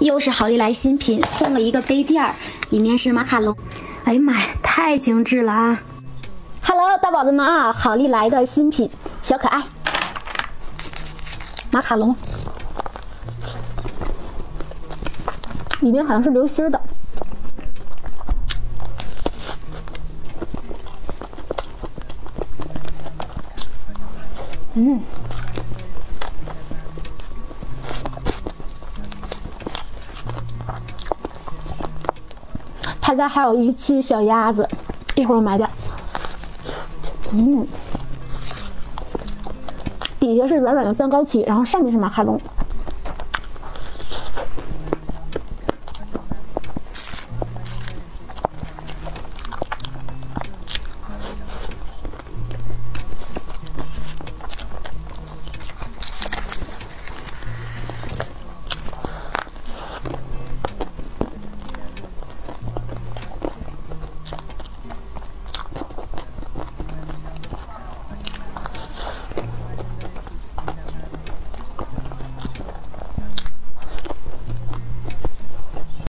又是好利来新品，送了一个杯垫，里面是马卡龙。哎呀妈呀，太精致了啊！Hello，大宝子们啊，好利来的新品小可爱马卡龙，里面好像是流心的。嗯。他家还有一期小鸭子，一会儿我买点。嗯，底下是软软的蛋糕体，然后上面是马卡龙。